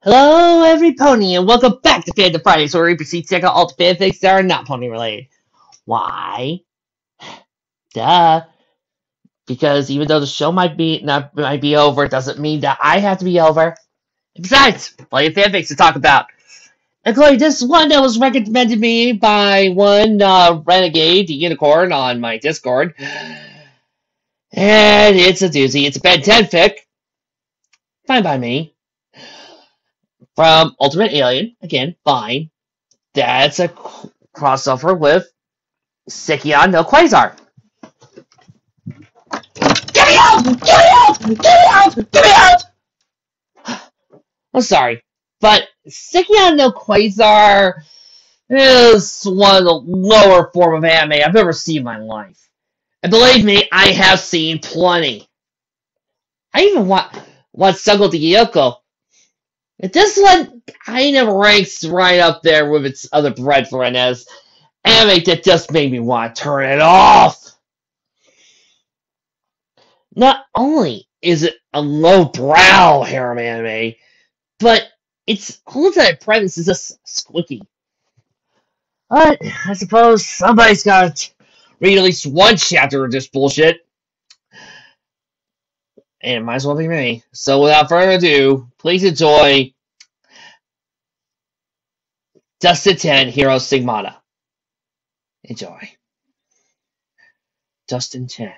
Hello, every pony, and welcome back to Fan Fandom Fridays, where we proceed to check out all the fanfics that are not pony related. Why? Duh. Because even though the show might be not might be over, it doesn't mean that I have to be over. Besides, plenty of fanfics to talk about. Including this one that was recommended to me by one uh, renegade unicorn on my Discord. And it's a doozy. It's a Ben 10 fic. Fine by me from Ultimate Alien. Again, fine. That's a crossover with Seikon no Qwaser. Get me out! Get me out! Get me out! Get me out! I'm sorry, but Seikon no Qwaser is one of the lower form of anime I've ever seen in my life. And believe me, I have seen plenty. I even want want Suggle de Yoko. This one kind of ranks right up there with its other brethren as anime that just made me want to turn it off. Not only is it a low-brow harem anime, but its whole entire premise is just squeaky. But I suppose somebody's got to read at least one chapter of this bullshit, and it might as well be me. So without further ado, please enjoy Dustin 10 Hero Stigmata. Enjoy. Dustin 10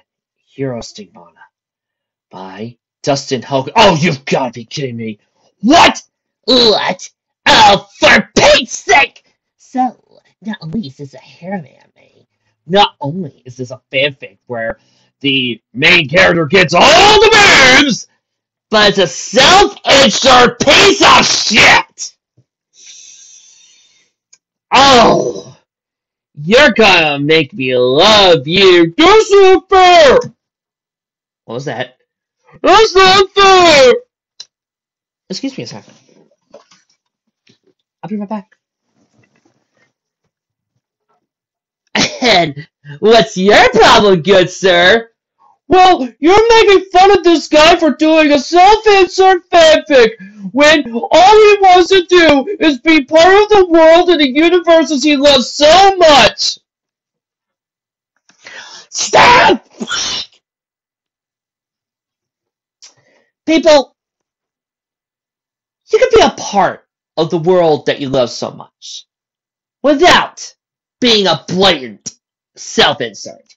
Hero Stigmata by Dustin Hogan. Oh, you've got to be kidding me. What? What? Oh, for Pete's sake! So, not only is this a harem anime, not only is this a fanfic where the main character gets all the boobs, but it's a self-insert piece of shit! Oh! You're gonna make me love you. That's not fair! What was that? That's not fair! Excuse me a second. I'll be right back. And what's your problem, good sir? Well, you're making fun of this guy for doing a self-insert fanfic when all he wants to do is be part of the world and the universes he loves so much. Stop! People, you can be a part of the world that you love so much without being a blatant self-insert.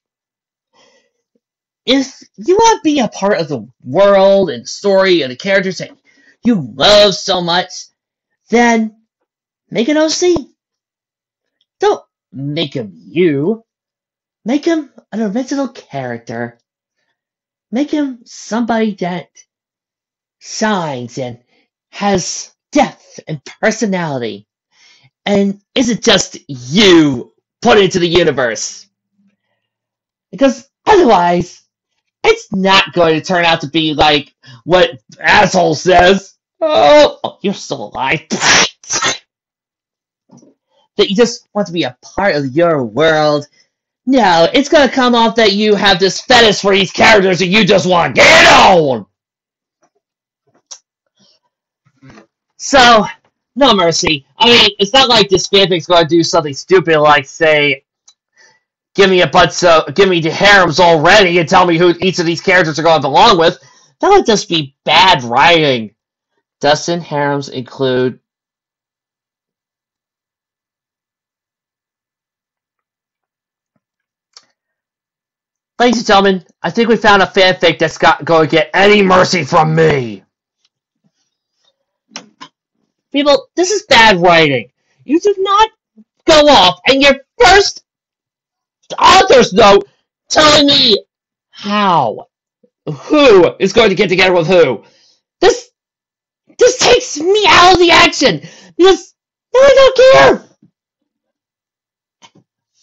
If you want to be a part of the world and story and the characters that you love so much, then make an OC. Don't make him you. Make him an original character. Make him somebody that shines and has depth and personality and isn't just you put into the universe. Because otherwise, it's not going to turn out to be like what asshole says. Oh, oh, you're still alive. that you just want to be a part of your world. No, it's gonna come off that you have this fetish for these characters and you just want to get on. So, no mercy. I mean, it's not like this fanfic's gonna do something stupid like say, give me a bunch of, give me the harems already and tell me who each of these characters are going to belong with. That would just be bad writing. Dustin harems include Ladies and gentlemen, I think we found a fanfic that's got going to get any mercy from me. People, this is bad writing. You do not go off and your first author's note telling me how, who is going to get together with who. This, this takes me out of the action because I don't care.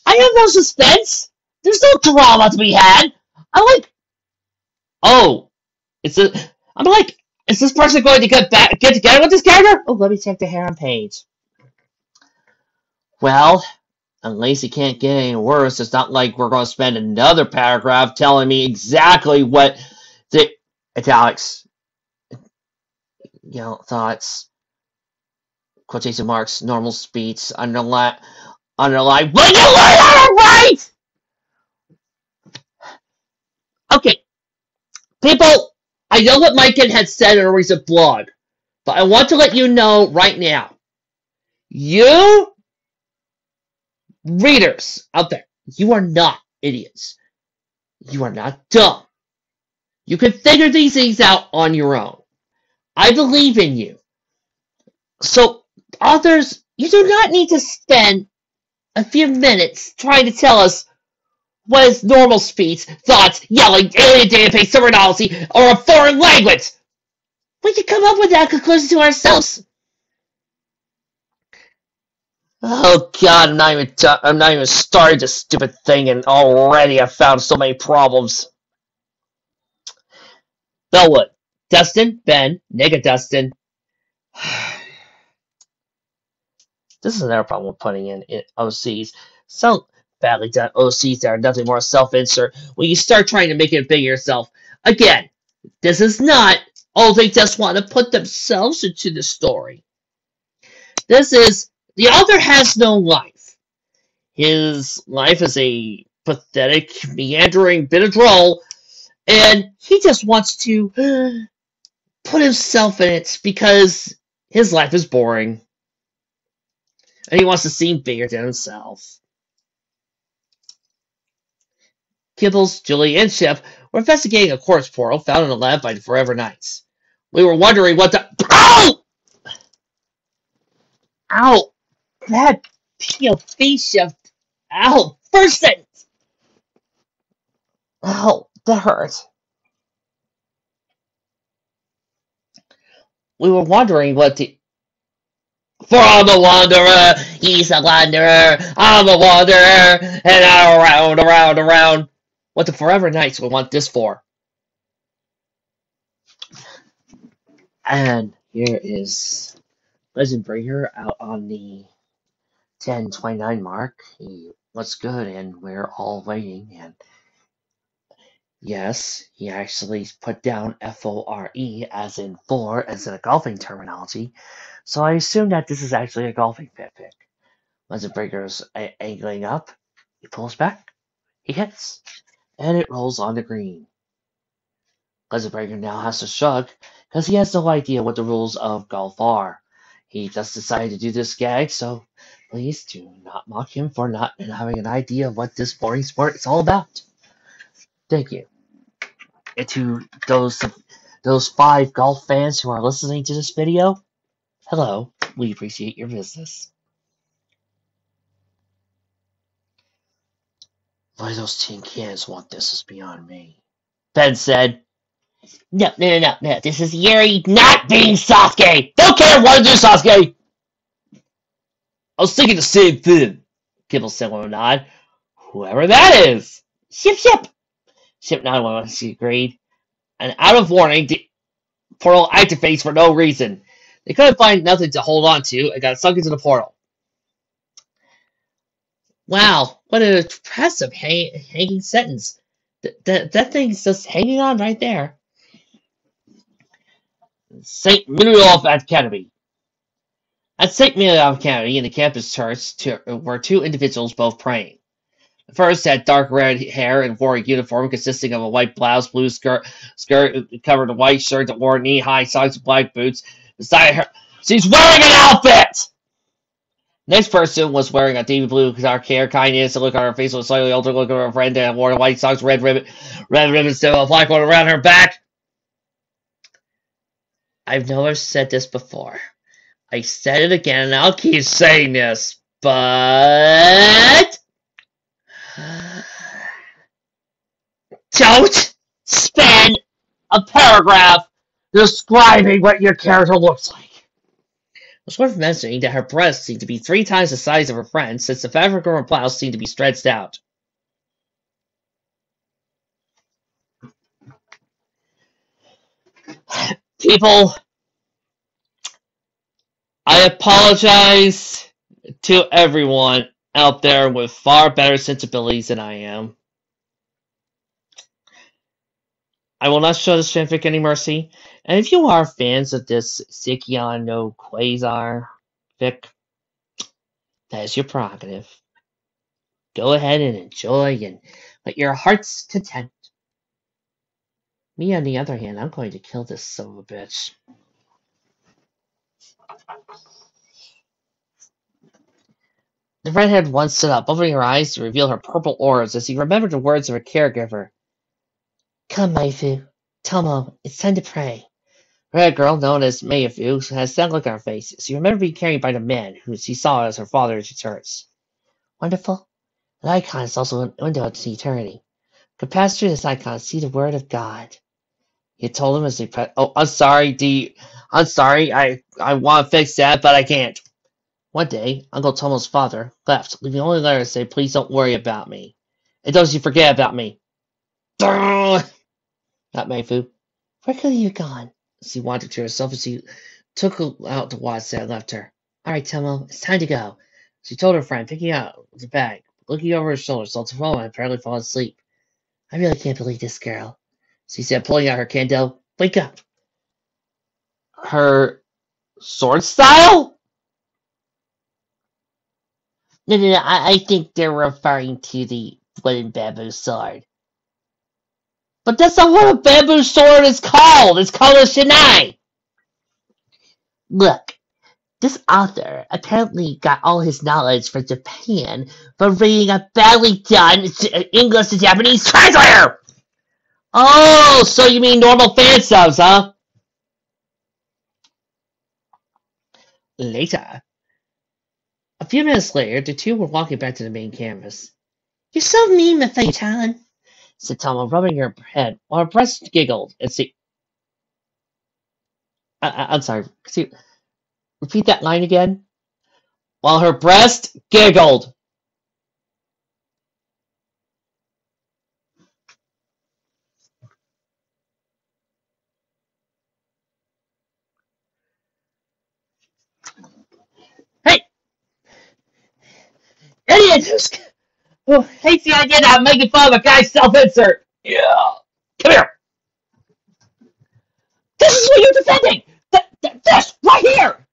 I have no suspense. There's no drama to be had. I'm like, oh, it's a. I'm like, is this person going to get back, get together with this character? Oh, let me check the harem page. Well, unless it can't get any worse, it's not like we're going to spend another paragraph telling me exactly what the italics, you know, thoughts. quotation marks, normal speech, underline, underline. Will you learn? Okay, people, I know what Mike had said in a recent blog, but I want to let you know right now. You readers out there, you are not idiots. You are not dumb. You can figure these things out on your own. I believe in you. So, authors, you do not need to spend a few minutes trying to tell us what is normal speech, thoughts, yelling, alien database, terminology, or a foreign language. We can come up with that conclusion to ourselves. Oh God, I'm not even t- I'm not even started this stupid thing, and already I found so many problems. Bellwood, Dustin, Ben, Nega Dustin. this is another problem with putting in, in OCs. Some badly done OCs that are nothing more self-insert when you start trying to make it big yourself. Again, this is not oh they just want to put themselves into the story. This is the author has no life. His life is a pathetic, meandering bit of droll, and he just wants to put himself in it because his life is boring. And he wants to seem bigger than himself. Kibbles, Julie, and Ship were investigating a quartz portal found in a lab by the Forever Knights. We were wondering what the. Ow! Ow! That POV shift. Ow! First sentence! Ow! That hurt. We were wondering what the. For I'm a wanderer, he's a wanderer, I'm a wanderer, and I'm around, around, around. What the Forever Knights would want this for. And here is Legend Bringer out on the 1029 mark. He looks good, and we're all waiting. And yes, he actually put down F O R E as in four, as in a golfing terminology. So I assume that this is actually a golfing fanfic. Legend Bringer's angling up. He pulls back. He hits and it rolls on the green. Breaker now has to shrug, because he has no idea what the rules of golf are. He just decided to do this gag, so please do not mock him for not having an idea of what this boring sport is all about. Thank you. And to those those five golf fans who are listening to this video, hello, we appreciate your business. Why those tin cans want this is beyond me. Ben said, No, no, no, no, no. This is Yuri not being Sasuke! Don't care what to do, Sasuke! I was thinking the same thing, Kibble said with a nod. Whoever that is! Ship, ship! Ship nodded when she agreed. And out of warning, the portal activates for no reason. They couldn't find nothing to hold on to and got sunk into the portal. Wow, what an impressive hang- hanging sentence. Th- th- that thing's just hanging on right there. St. Milof Academy. At St. Milof County in the campus church, were two individuals both praying. The first had dark red hair and wore a uniform consisting of a white blouse, blue skirt, skirt covered a white shirt that wore knee-high socks and black boots. Beside her, she's wearing an outfit! Next person was wearing a deep blue dark hair, kindness, a look on her face was slightly older look at her friend, and wore white socks, red ribbon, red ribbon still a black one around her back. I've never said this before. I said it again, and I'll keep saying this, but don't spend a paragraph describing what your character looks like. It's worth mentioning that her breasts seem to be three times the size of her friend's, since the fabric of her blouse seemed to be stretched out. People, I apologize to everyone out there with far better sensibilities than I am. I will not show this fanfic any mercy, and if you are fans of this Seikon no Qwaser fic, that is your prerogative. Go ahead and enjoy and let your heart's content. Me, on the other hand, I'm going to kill this son of a bitch. The redhead once stood up, opening her eyes to reveal her purple orbs as she remembered the words of her caregiver. Come, Mayfu. Tomo, it's time to pray. Red girl, known as Mayfu, has sad look on her face. She remembered being carried by the man, who she saw as her father's returns. Wonderful. An icon is also a window to eternity. Could pass through this icon see the word of God. He told him as he pressed. Oh, I'm sorry, D. I'm sorry. I I want to fix that, but I can't. One day, Uncle Tomo's father left, leaving only a letter to say, "Please don't worry about me, and don't you forget about me." Not Mayfu. Where could you have gone? She wanted to herself as she took out the watch that left her. All right, Tomo, it's time to go. She told her friend, picking out the bag, looking over her shoulder, saw Tomo had apparently fallen asleep. I really can't believe this girl, she said, pulling out her candle. Wake up. Her sword style? No, no, no. I, I think they're referring to the wooden bamboo sword. But that's not what a bamboo sword is called. It's called a shinai. Look, this author apparently got all his knowledge from Japan from reading a badly done English to Japanese translator. Oh, so you mean normal fan subs, huh? Later. A few minutes later, the two were walking back to the main campus. You're so mean, Mafei-chan, said Tomo, rubbing her head, while her breast giggled and see. I, I'm sorry. See, repeat that line again. While her breast giggled. Hey! Idiot! Who's who hates the idea that I'm making fun of a guy's self-insert? Yeah! Come here! This is what you're defending! Th- th- this! Right here!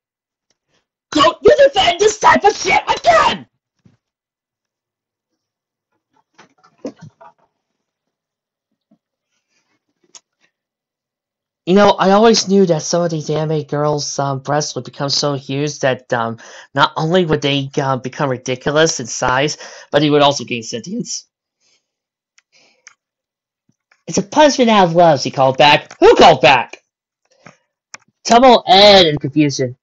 Don't you defend this type of shit again! You know, I always knew that some of these anime girls' um, breasts would become so huge that um, not only would they uh, become ridiculous in size, but they would also gain sentience. It's a punishment out of love, she called back. Who called back? Tumble Ed in confusion.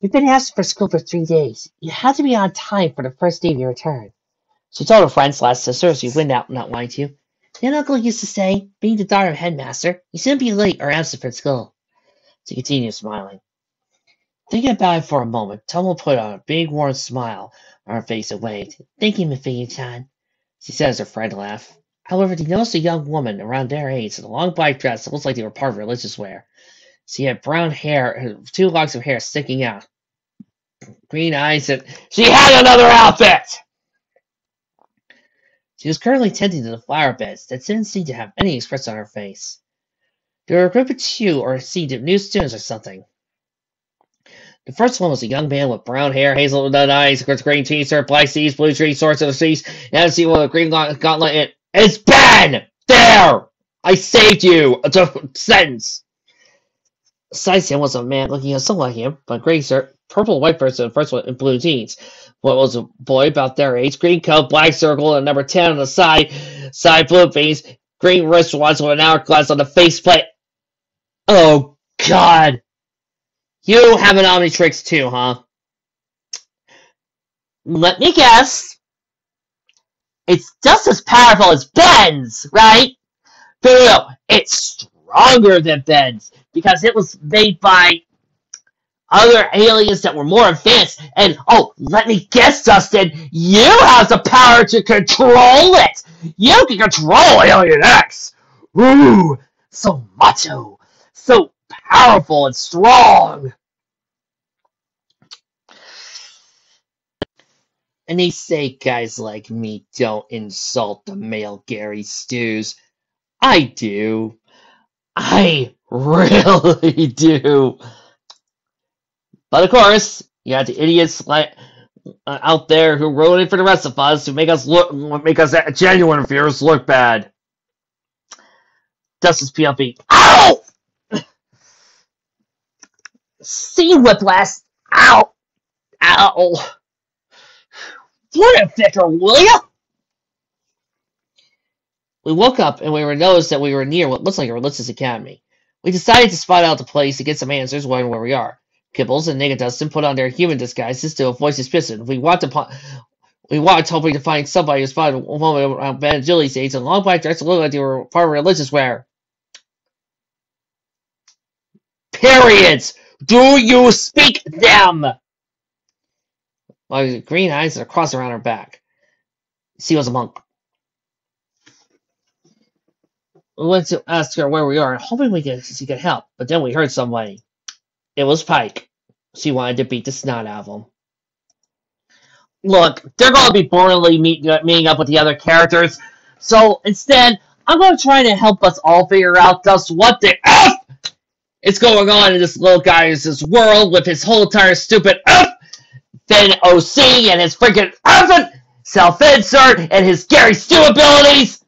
You've been absent for school for three days. You have to be on time for the first day of your return. She told her friend slash sister as she went out not lying to. Then Uncle used to say, being the daughter of headmaster, you shouldn't be late or absent from school. She continued smiling. Thinking about it for a moment, Tomo put on a big warm smile on her face and waved. Thank you, Mafia-chan, she said as her friend laughed. However, they noticed a young woman around their age in a long black dress that looked like they were part of religious wear. She had brown hair, two locks of hair sticking out, green eyes, and she had another outfit! She was currently tending to the flower beds that didn't seem to have any expression on her face. They were a group of two or seemed new students or something. The first one was a young man with brown hair, hazelnut eyes, a green t-shirt, black seas, blue tree, swords of the seas, and see with a green gauntlet. And it's Ben! There! I saved you! It's a sentence! Besides him was a man looking somewhat like him, but gray shirt, purple white person, first one in blue jeans. What was a boy about their age, green coat, black circle, and number 10 on the side, side blue veins, green wristwatch with an hourglass on the faceplate. Oh, God. You have an Omnitrix too, huh? Let me guess. It's just as powerful as Ben's, right? No. It's stronger than Ben's because it was made by other aliens that were more advanced. And oh, let me guess, Dustin, you have the power to control it. You can control Alien X. Ooh, so macho, so powerful and strong. And they say guys like me don't insult the male Gary Stus. I do. I really do. But of course, You had the idiots like uh, out there who wrote it for the rest of us to make us look make us genuine fears look bad. Justice PLP. Ow! See whiplash. Ow! Ow! What a thicker, will ya? We woke up and we were noticed that we were near what looks like a religious academy. We decided to spot out the place to get some answers, wondering where we are. Kibbles and Dustin put on their human disguises to avoid suspicion. We walked upon we walked hoping to find somebody who's found a woman around Ben and age and long black dress to look like they were part of religious wear. Periods! Do you speak them? While green eyes are crossed around her back. She was a monk. We went to ask her where we are, hoping we could she could help, but then we heard somebody. It was Pike. She wanted to beat the snot out of him. Look, they're going to be boringly meet, uh, meeting up with the other characters, so instead, I'm going to try to help us all figure out just what the F is going on in this little guy's world with his whole entire stupid F, then OC and his freaking F self-insert and his Gary Stu abilities.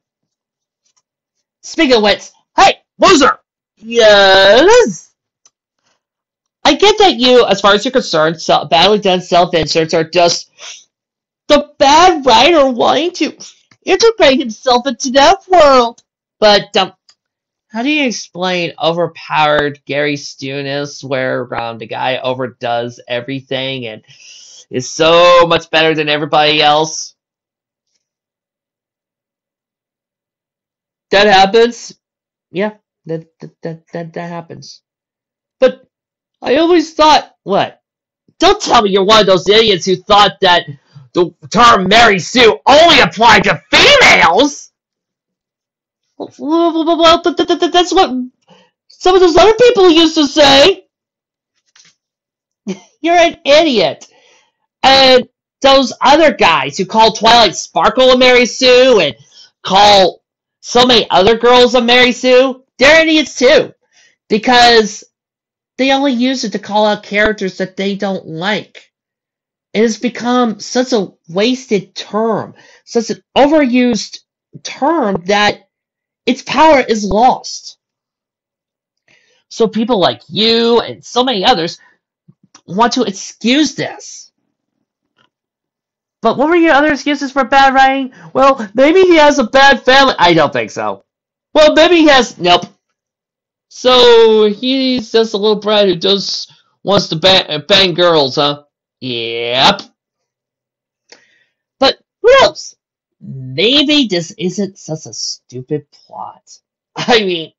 Speaking of which, hey, loser! Yes? Get that you, as far as you're concerned, self, badly done self-inserts are just the bad writer wanting to integrate himself into that world. But um, how do you explain overpowered Gary Stewiness, where um, the guy overdoes everything and is so much better than everybody else? That happens. Yeah, that that that, that happens. I always thought, what? Don't tell me you're one of those idiots who thought that the term Mary Sue only applied to females! Well, that's what some of those other people used to say. You're an idiot. And those other guys who call Twilight Sparkle a Mary Sue and call so many other girls a Mary Sue, they're idiots too. Because they only use it to call out characters that they don't like. It has become such a wasted term, such an overused term that its power is lost. So people like you and so many others want to excuse this. But what were your other excuses for bad writing? Well, maybe he has a bad family. I don't think so. Well, maybe he has. Nope. So he's just a little brat who just wants to bang, bang girls, huh? Yep. But who knows? Maybe this isn't such a stupid plot. I mean,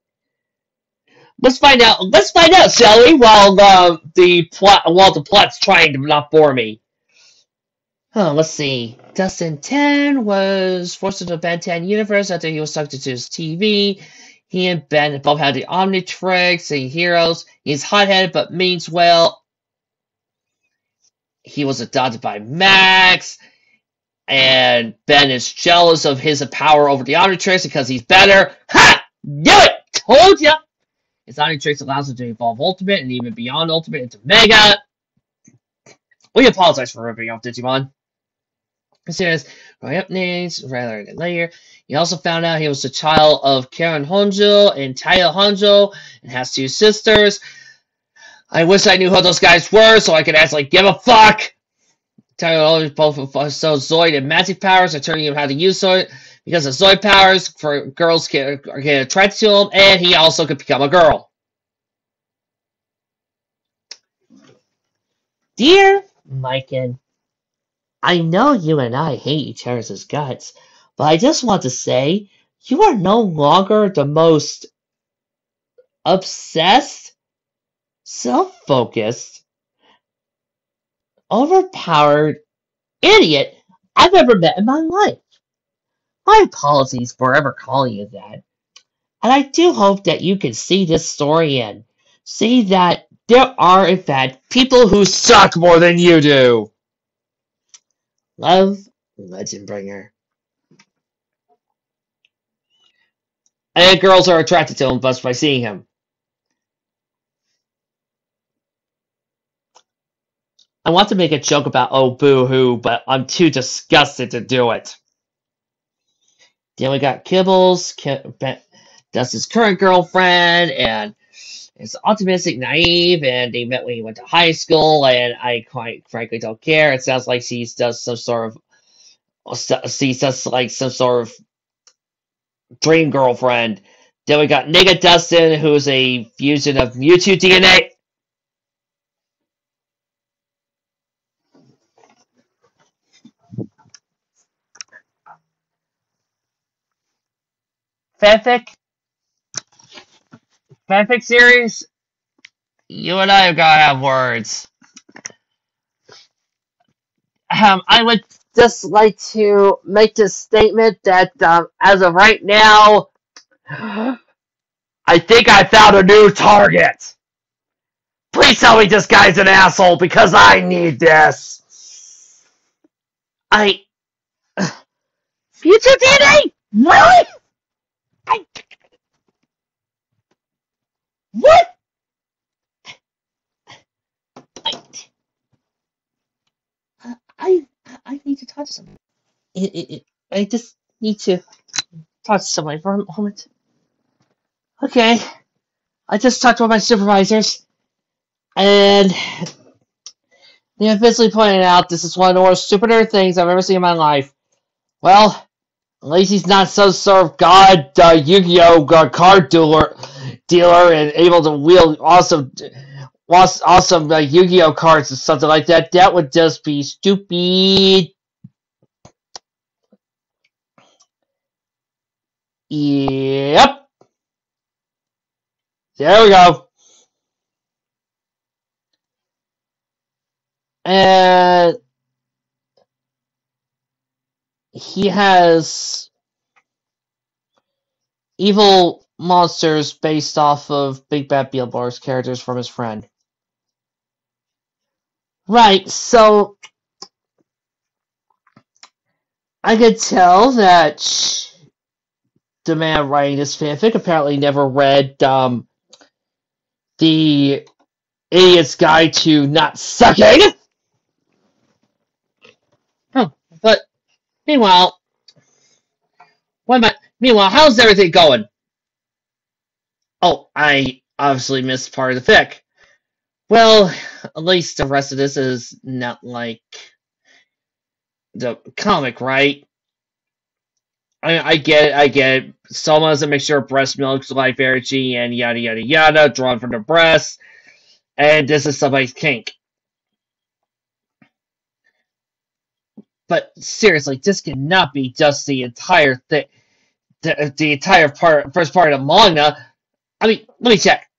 let's find out. Let's find out, shall we? While uh, the plot, while the plot's trying to not bore me. Oh, let's see. Dustin 10 was forced into the Ben 10 universe after he was sucked into his TV. He and Ben both have the Omnitrix, and heroes. He's hot-headed but means well. He was adopted by Max, and Ben is jealous of his power over the Omnitrix because he's better. Ha! Knew it! Told ya! His Omnitrix allows him to evolve Ultimate and even beyond Ultimate into Mega. We apologize for ripping off Digimon. It says, growing up names rather than later. He also found out he was the child of Karen Honjo and Taya Honjo and has two sisters. I wish I knew who those guys were so I could actually give a fuck. Taya always both so Zoid and magic powers are turning him how to use Zoid because of Zoid powers for girls can get attracted to him and he also could become a girl. Dear Mikan, I know you and I hate each other's guts, but I just want to say, you are no longer the most obsessed, self-focused, overpowered idiot I've ever met in my life. My apologies for ever calling you that. And I do hope that you can see this story and see that there are, in fact, people who suck more than you do. Love, Legendbringer. And girls are attracted to him just by seeing him. I want to make a joke about oh boo hoo, but I'm too disgusted to do it. Then we got Kibbles, that's his current girlfriend, and it's optimistic, naive, and they met when he went to high school, and I quite frankly don't care. It sounds like she does some sort of, she does like some sort of dream girlfriend. Then we got Nega Dustin, who's a fusion of Mewtwo DNA. Fanfic? Fanfic series? You and I have got to have words. Um, I would just like to make this statement that um, as of right now, I think I found a new target. Please tell me this guy's an asshole because I need this. I. Future DNA? Really? I. What? I. I. I need to talk to someone. It, it, it, I just need to talk to someone for a moment. Okay. I just talked to my supervisors, and they basically pointed out this is one of the most stupider things I've ever seen in my life. Well, at least he's not some sort of god uh, Yu-Gi-Oh uh, card dealer, dealer, and able to wield awesome, awesome uh, Yu-Gi-Oh cards or something like that. That would just be stupid. Yep. There we go. And he has evil monsters based off of Big Bad Beetleborg's characters from his friend. Right, so I could tell that the man writing this fanfic apparently never read um, the Idiot's Guide to Not Sucking. Oh, but meanwhile, what I? Meanwhile, how's everything going? Oh, I obviously missed part of the fic. Well, at least the rest of this is not like the comic, right? I, I get it, I get it. Soma is a mixture of breast milk, life energy, and yada yada yada, drawn from the breast. And this is somebody's kink. But seriously, this cannot be just the entire thing, the, the entire part, first part of the manga. I mean, let me check.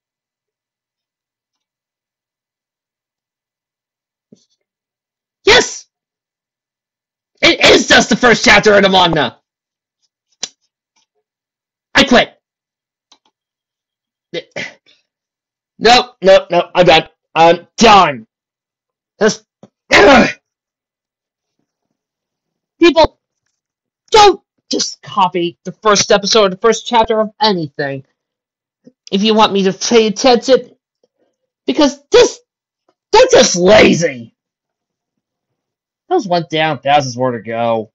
Yes! It is just the first chapter of the manga! I quit. Nope, nope, nope. I'm done. I'm done. Just people don't just copy the first episode, or the first chapter of anything. If you want me to pay attention, because this they're just lazy. Those one down, thousands more to go.